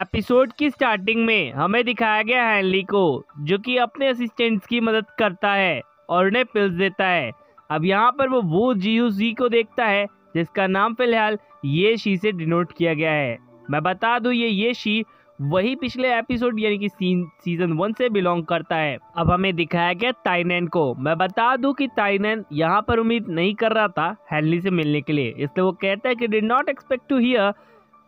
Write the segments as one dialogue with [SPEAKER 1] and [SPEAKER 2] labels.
[SPEAKER 1] Episode की starting में हमें दिखाया गया हैनली को, जो कि अपने असिस्टेंट्स की मदद करता है और उन्हें पिल्स देता है। अब यहाँ पर वो वो जी को देखता है, जिसका नाम फ़िलहाल ये शी से डिनोट किया गया है। मैं बता दूँ, ये ये शी वही पिछले एपिसोड यानी कि सीज़न वन से बिलोंग करता है। अब हमें दिखाया गया ताइनैन को। मैं बता दूँ कि ताइनैन यहाँ पर उम्मीद नहीं कर रहा था हैनली से मिलने के लिए, इसलिए वो कहता है कि did not expect to hear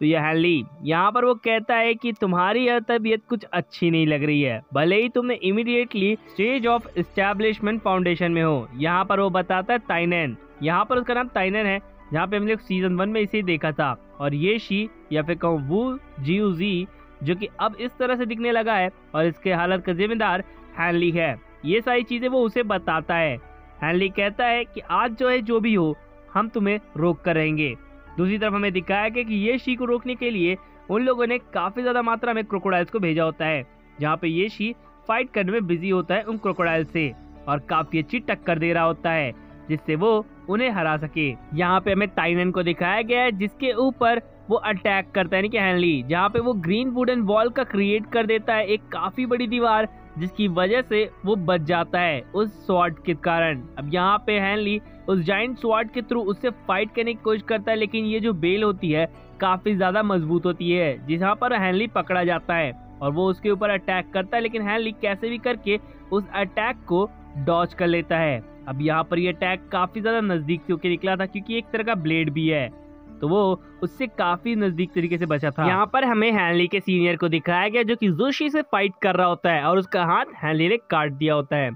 [SPEAKER 1] तो ये हैनली यहाँ पर वो कहता है कि तुम्हारी यह तबीयत कुछ अच्छी नहीं लग रही है। भले ही तुमने immediately stage of establishment foundation में हो। यहाँ पर वो बताता है ताइनैन यहाँ पर उसका नाम ताइनैन है। जहाँ पे हमने सीज़न वन में इसे देखा था। और ये शी या फिर कहूँ वो जीयू जी जो कि अब इस तरह से दिखने लगा है और इसके हालत का जिम्मेदार हैनली है। ये सारी चीज़ें वो उसे बताता है। हैनली कहता है कि आज जो है, जो भी हो, हम तुम्हें रोक कर रहेंगे। दूसरी तरफ़ हमें दिखाया गया कि ये शी को रोकने के लिए उन लोगों ने काफ़ी ज़्यादा मात्रा में क्रोकोडाइल्स को भेजा होता है, जहाँ पे ये शी फाइट करने में बिज़ी होता है उन क्रोकोडाइल से और काफ़ी अच्छी टक्कर दे रहा होता है, जिससे वो उन्हें हरा सके। यहाँ पे हमें ताइनन को दिखाया गया है, जिसके ऊपर वो अटैक करता है हैनली जहाँ पे वो ग्रीन वुडन वॉल का क्रिएट कर देता है, एक काफ़ी बड़ी दीवार, जिसकी वजह से वो बच जाता है उस स्वॉर्ड के कारण। अब यहाँ पे हैनली उस जाइंट स्वाड के थ्रू उससे फाइट करने की कोशिश करता है, लेकिन ये जो बेल होती है, काफ़ी ज़्यादा मज़बूत होती है जहाँ पर हैनली पकड़ा जाता है और वो उसके ऊपर अटैक करता है, लेकिन हैनली कैसे भी करके उस अटैक को डॉच कर लेता है। अब यहाँ पर ये अटैक काफ़ी ज़्यादा नज़दीक से होकर निकला था, क्योंकि एक तरह का ब्लेड भी है तो वो उससे काफ़ी नज़दीक तरीके से बचा था। यहाँ पर हमें हैनली के सीनियर को दिखाया गया, जो कि जोशी से फाइट कर रहा होता है और उसका हाथ हैनली ने काट दिया होता है।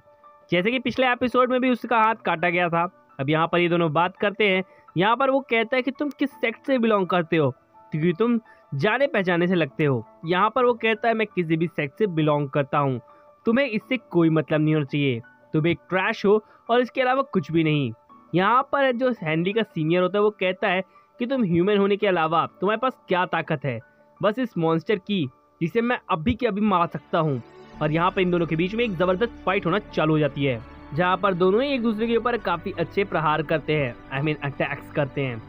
[SPEAKER 1] जैसे कि पिछले एपिसोड में भी उसका हाथ काटा गया था। अब यहाँ पर ये दोनों बात करते हैं। यहाँ पर वो कहता है कि तुम किस सेक्ट से बिलोंग करते हो? क्योंकि तुम जाने पहचाने से लगते हो। यहाँ पर वो कहता है, मैं किसी भी सेक्ट से बिलोंग करता हूँ। तुम्हें इससे कोई मतलब नहीं होना चाहिए। तुम एक ट्रैश हो और इसके अलावा कुछ भी नहीं। यहाँ पर जो हैंडी का सीनियर होता है, वो कहता है कि तुम ह्यूमन होने के अलावा तुम्हारे पास क्या ताकत है? बस इस मॉन्स्टर की, जिसे मैं अभी के अभी मार सकता हूँ। और यहाँ पर इन दोनों के बीच में एक ज़बरदस्त फाइट होना चालू हो जाती है। जहाँ पर दोनों ही एक दूसरे के ऊपर काफ़ी अच्छे प्रहार करते हैं आई मीन अटैक्स करते हैं।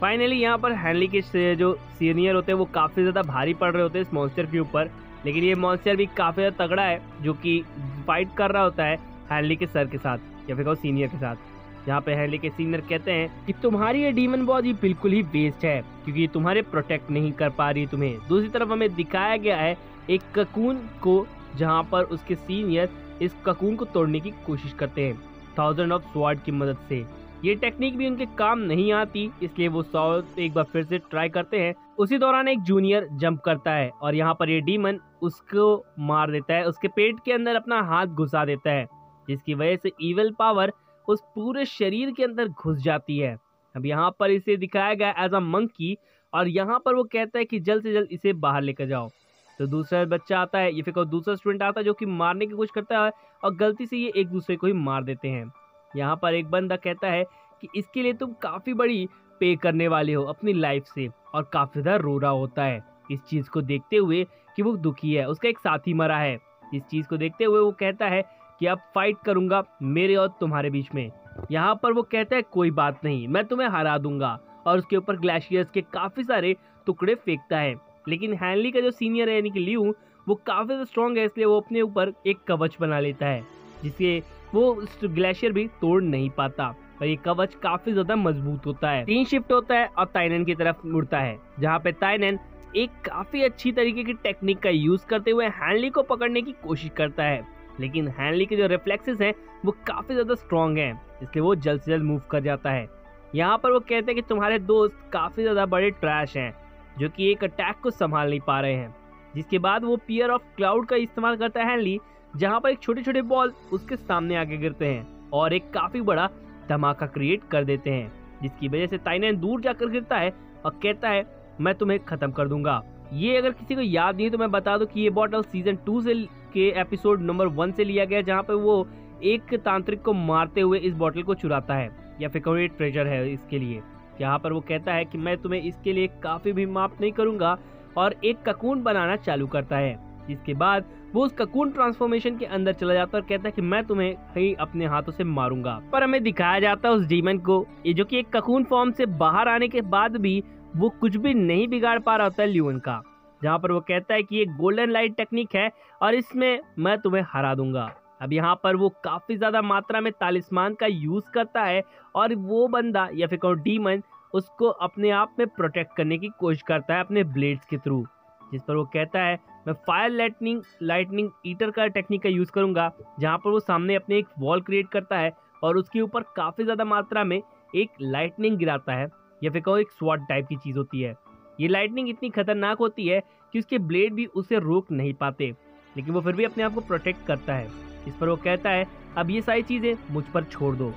[SPEAKER 1] फाइनली यहाँ पर हैंडली के जो सीनियर होते हैं, वो काफ़ी ज़्यादा भारी पड़ रहे होते हैं इस मॉन्स्टर के ऊपर। लेकिन ये मॉन्स्टर भी काफ़ी ज़्यादा तगड़ा है, जो कि फाइट कर रहा होता है हैंडली के सर के साथ, या फिर सीनियर के साथ। जहाँ पे हैली के सीनियर कहते हैं कि तुम्हारी ये डीमन बॉडी बिल्कुल ही वेस्ट है, क्योंकि तुम्हारे प्रोटेक्ट नहीं कर पा रही तुम्हें। दूसरी तरफ़ हमें दिखाया गया है एक ककून को, जहाँ पर उसके सीनियर इस ककून को तोड़ने की कोशिश करते हैं। थाउज़ेंड ऑफ़ स्वाड की मदद से। ये टेक्निक भी उनके काम नहीं आती, इसलिए वो सौ एक बार फिर से ट्राई करते हैं। उसी दौरान एक जूनियर जंप करता है और यहाँ पर ये डीमन उसको मार देता है, उसके पेट के अंदर अपना हाथ घुसा देता है, जिसकी वजह से इवल पावर उस पूरे शरीर के अंदर घुस जाती है। अब यहाँ पर इसे दिखाया गया एज अ मंकी और यहाँ पर वो कहता है कि जल्द से जल्द इसे बाहर लेकर जाओ। तो दूसरा बच्चा आता है, या फिर दूसरा स्टूडेंट आता है जो कि मारने की कोशिश करता है और गलती से ये एक दूसरे को ही मार देते हैं। यहाँ पर एक बंदा कहता है कि इसके लिए तुम काफ़ी बड़ी पे करने वाले हो अपनी लाइफ से और काफ़ी ज़्यादा रो रहा होता है। इस चीज़ को देखते हुए कि वो दुखी है। उसका एक साथी मरा है। इस चीज़ को देखते हुए वो कहता है कि अब फाइट करूँगा मेरे और तुम्हारे बीच में। यहाँ पर वो कहता है, कोई बात नहीं, मैं तुम्हें हरा दूँगा। और उसके ऊपर ग्लेशियर्स के काफ़ी सारे टुकड़े फेंकता है। लेकिन हैनली का जो सीनियर है, यानी कि लियू वो काफ़ी ज़्यादा स्ट्रॉन्ग है, इसलिए वो अपने ऊपर एक कवच बना लेता है जिससे वो ग्लेशियर भी तोड़ नहीं पाता। और ये कवच काफ़ी ज़्यादा मज़बूत होता है। तीन शिफ्ट होता है और ताइनन की तरफ़ मुड़ता है, जहाँ पे ताइनन एक काफ़ी अच्छी तरीके की टेक्निक का यूज़ करते हुए हैंडली को पकड़ने की कोशिश करता है। लेकिन हैंडली के जो रिफ्लेक्सेस हैं, वो काफ़ी ज़्यादा स्ट्रॉन्ग हैं, इसलिए वो जल्द से जल्द मूव कर जाता है। यहाँ पर वो कहते हैं कि तुम्हारे दोस्त काफ़ी ज़्यादा बड़े ट्रैश हैं। जो कि एक अटैक को संभाल नहीं पा रहे हैं। जिसके बाद वो पियर ऑफ़ क्लाउड का इस्तेमाल करता है हैंडली जहाँ पर एक छोटे छोटे बॉल उसके सामने आगे गिरते हैं और एक काफ़ी बड़ा धमाका क्रिएट कर देते हैं, जिसकी वजह से ताइनैन दूर जाकर गिरता है और कहता है, मैं तुम्हें खत्म कर दूँगा। ये अगर किसी को याद नहीं तो मैं बता दूँ कि ये बॉटल सीज़न टू से के एपिसोड नंबर वन से लिया गया, जहाँ पे वो एक तांत्रिक को मारते हुए इस बॉटल को चुराता है, या फिर कोई ट्रेजर है इसके लिए। यहाँ पर वो कहता है कि मैं तुम्हें इसके लिए काफ़ी भी माफ़ नहीं करूँगा और एक ककून बनाना चालू करता है। इसके बाद वो उस ककून ट्रांसफॉर्मेशन के अंदर चला जाता है और कहता है कि मैं तुम्हें कहीं अपने हाथों से मारूँगा। पर हमें दिखाया जाता है उस डीमन को, ये जो कि एक ककून फॉर्म से बाहर आने के बाद भी वो कुछ भी नहीं बिगाड़ पा रहा होता है ल्यून का। जहाँ पर वो कहता है कि ये गोल्डन लाइट टेक्निक है और इसमें मैं तुम्हें हरा दूँगा। अब यहाँ पर वो काफ़ी ज़्यादा मात्रा में तालिस्मान का यूज़ करता है और वो बंदा या फिर कहो डीमन उसको अपने आप में प्रोटेक्ट करने की कोशिश करता है अपने ब्लेड्स के थ्रू, जिस पर वो कहता है, मैं फायर लाइटनिंग लाइटनिंग ईटर का टेक्निक का यूज़ करूँगा, जहाँ पर वो सामने अपने एक वॉल क्रिएट करता है और उसके ऊपर काफ़ी ज़्यादा मात्रा में एक लाइटनिंग गिराता है, या फिर कहो एक स्वाट टाइप की चीज़ होती है। ये लाइटनिंग इतनी खतरनाक होती है कि उसके ब्लेड भी उसे रोक नहीं पाते, लेकिन वो फिर भी अपने आप को प्रोटेक्ट करता है। इस पर वो कहता है, अब ये सारी चीज़ें मुझ पर छोड़ दो।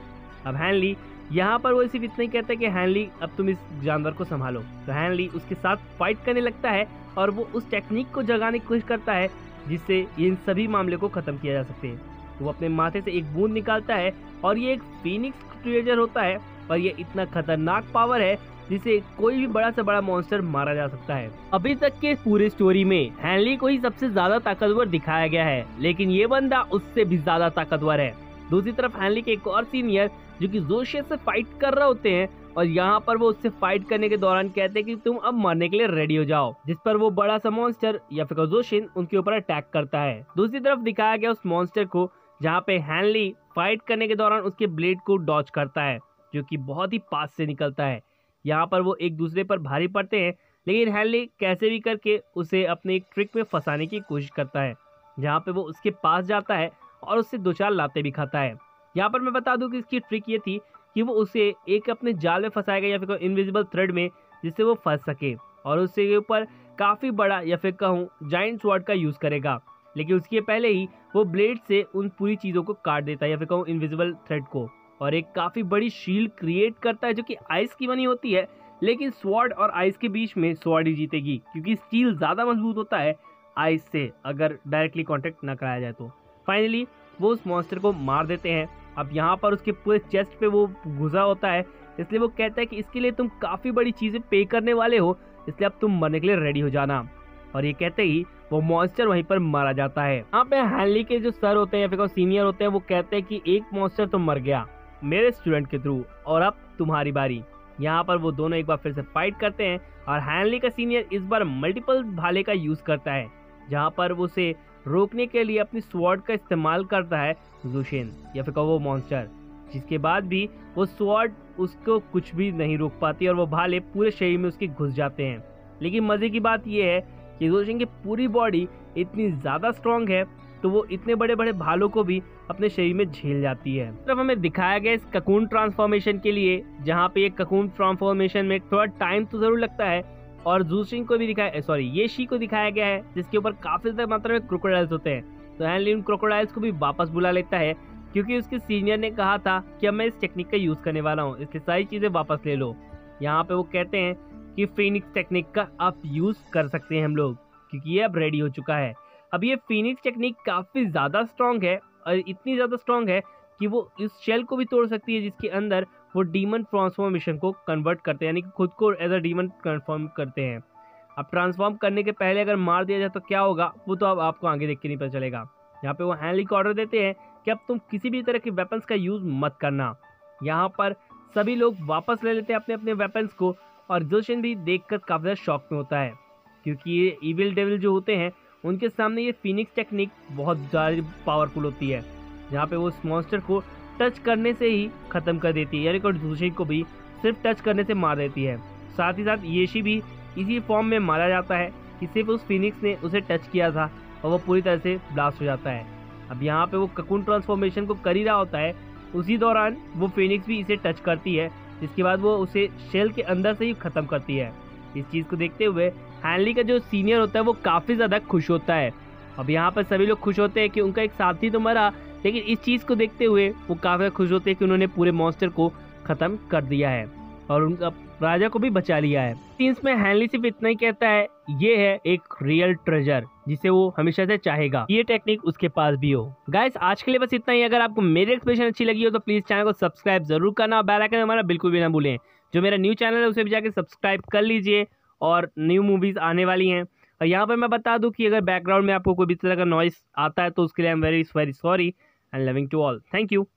[SPEAKER 1] अब हैनली, यहाँ पर वो सिर्फ़ इतना ही कहता है कि हैनली, अब तुम इस जानवर को संभालो। तो हैनली उसके साथ फाइट करने लगता है और वो उस टेक्निक को जगाने की कोशिश करता है, जिससे इन सभी मामले को ख़त्म किया जा सकते हैं। तो वो अपने माथे से एक बूंद निकालता है और ये एक फिनिक्स ट्रेजर होता है और ये इतना खतरनाक पावर है जिसे कोई भी बड़ा से बड़ा मॉन्स्टर मारा जा सकता है। अभी तक के पूरे स्टोरी में हैनली को ही सबसे ज़्यादा ताकतवर दिखाया गया है, लेकिन ये बंदा उससे भी ज़्यादा ताकतवर है। दूसरी तरफ़ हैनली के एक और सीनियर जो कि जोशियस से फाइट कर रहे होते हैं, और यहाँ पर वो उससे फाइट करने के दौरान कहते हैं कि तुम अब मरने के लिए रेडी हो जाओ, जिस पर वो बड़ा सा मॉन्स्टर या फिर जोशिन उनके ऊपर अटैक करता है। दूसरी तरफ़ दिखाया गया उस मॉन्स्टर को, जहाँ पे हैनली फाइट करने के दौरान उसके ब्लेड को डॉच करता है, जो कि बहुत ही पास से निकलता है। यहाँ पर वो एक दूसरे पर भारी पड़ते हैं, लेकिन हैनली कैसे भी करके उसे अपने एक ट्रिक में फंसाने की कोशिश करता है, जहाँ पे वो उसके पास जाता है और उससे दो चार लाते भी खाता है। यहाँ पर मैं बता दूँ कि इसकी ट्रिक ये थी कि वो उसे एक अपने जाल में फंसाएगा या फिर इनविजिबल थ्रेड में जिससे वो फंस सके और उससे ऊपर काफ़ी बड़ा या फिर कहूँ जाइंट स्वॉर्ड का यूज़ करेगा, लेकिन उसके पहले ही वो ब्लेड से उन पूरी चीज़ों को काट देता है या फिर कहूँ इनविजिबल थ्रेड को। और एक काफ़ी बड़ी शील्ड क्रिएट करता है जो कि आइस की बनी होती है। लेकिन स्वॉर्ड और आइस के बीच में स्वॉर्ड ही जीतेगी, क्योंकि स्टील ज़्यादा मज़बूत होता है आइस से, अगर डायरेक्टली कॉन्टेक्ट ना कराया जाए तो। फाइनली वो उस मॉन्स्टर को मार देते हैं। अब यहाँ पर उसके पूरे चेस्ट पे वो घुसा होता है, इसलिए वो कहता है कि इसके लिए तुम काफ़ी बड़ी चीज़ें पे करने वाले हो, इसलिए अब तुम मरने के लिए रेडी हो जाना। और ये कहते ही वो मॉन्स्टर वहीं पर मारा जाता है। यहाँ पे हैनली के जो सर होते हैं या फिर सीनियर होते हैं, वो कहते हैं कि एक मॉन्स्टर तो मर गया। मेरे स्टूडेंट के थ्रू और अब तुम्हारी बारी। यहाँ पर वो दोनों एक बार फिर से फाइट करते हैं और हैनली का सीनियर इस बार मल्टीपल भाले का यूज़ करता है, जहाँ पर वो उसे रोकने के लिए अपनी स्वॉर्ड का इस्तेमाल करता है जुशेन या फिर वो मॉन्स्टर जिसके बाद भी वो स्वॉर्ड उसको कुछ भी नहीं रोक पाती और वो भाले पूरे शरीर में उसके घुस जाते हैं। लेकिन मज़े की बात यह है कि जोशिन की पूरी बॉडी इतनी ज़्यादा स्ट्रांग है तो वो इतने बड़े बड़े भालों को भी अपने शरीर में झेल जाती है। तब हमें दिखाया गया इस ककून ट्रांसफॉर्मेशन के लिए, जहाँ पे ये ककून ट्रांसफॉर्मेशन में थोड़ा टाइम तो ज़रूर लगता है, और जूसिंग को भी दिखाया सॉरी ये शी को दिखाया गया है, जिसके ऊपर काफ़ी ज़्यादा मात्रा में क्रोकोडाइल्स होते हैं। तो हैंडलिन क्रोकोडाइल्स को भी वापस बुला लेता है, क्योंकि उसके सीनियर ने कहा था कि अब मैं इस टेक्निक का यूज़ करने वाला हूँ इसलिए सारी चीज़ें वापस ले लो। यहाँ पे वो कहते हैं कि फिनिक्स टेक्निक का आप यूज़ कर सकते हैं हम लोग, क्योंकि ये अब रेडी हो चुका है। अब ये फिनिक्स टेक्निक काफ़ी ज़्यादा स्ट्रॉन्ग है, और इतनी ज़्यादा स्ट्रॉन्ग है कि वो इस शेल को भी तोड़ सकती है, जिसके अंदर वो डीमन ट्रांसफॉर्मेशन को कन्वर्ट करते हैं, यानी कि खुद को एज अ डीमन ट्रांसफॉर्म करते हैं। अब ट्रांसफॉर्म करने के पहले अगर मार दिया जाए तो क्या होगा? वो तो अब आपको आगे देख के नहीं पता चलेगा। यहाँ पे वो हैंडली को ऑर्डर देते हैं कि अब तुम किसी भी तरह के वेपन्स का यूज़ मत करना। यहाँ पर सभी लोग वापस ले लेते हैं अपने अपने वेपन्स को, और जोशन भी देख काफ़ी ज़्यादा शौक में होता है, क्योंकि ये ईविल डेविल जो होते हैं उनके सामने ये फिनिक्स टेक्निक बहुत ज़्यादा पावरफुल होती है, जहाँ पे वो उस मॉन्स्टर को टच करने से ही ख़त्म कर देती है, यानी कि दूसरे को भी सिर्फ़ टच करने से मार देती है। साथ ही साथ येशी भी इसी फॉर्म में मारा जाता है कि सिर्फ़ उस फिनिक्स ने उसे टच किया था और वो पूरी तरह से ब्लास्ट हो जाता है। अब यहाँ पे वो ककुन ट्रांसफॉर्मेशन को कर ही रहा होता है, उसी दौरान वो फिनिक्स भी इसे टच करती है, जिसके बाद वो उसे शेल के अंदर से ही ख़त्म करती है। इस चीज़ को देखते हुए हैनली का जो सीनियर होता है वो काफ़ी ज़्यादा खुश होता है। अब यहाँ पर सभी लोग खुश होते हैं कि उनका एक साथी तो मरा, लेकिन इस चीज़ को देखते हुए वो काफ़ी खुश होते हैं कि उन्होंने पूरे मॉन्स्टर को ख़त्म कर दिया है और उनका राजा को भी बचा लिया है। सीन्स में हैनली सिर्फ़ इतना ही कहता है, ये है एक रियल ट्रेजर जिसे वो हमेशा से चाहेगा। ये टेक्निक उसके पास भी हो। गाइस आज के लिए बस इतना ही। अगर आपको मेरी एक्सप्रेशन अच्छी लगी हो तो प्लीज़ चैनल को सब्सक्राइब ज़रूर करना बेल आइकन हमारा बिल्कुल भी ना भूलें। जो मेरा न्यू चैनल है, उसे भी जाकर सब्सक्राइब कर लीजिए। और न्यू मूवीज़ आने वाली हैं। और यहाँ पर मैं बता दूँ कि अगर बैकग्राउंड में आपको कोई भी तरह का नॉइस आता है तो उसके लिए I am very very sorry and loving to all thank you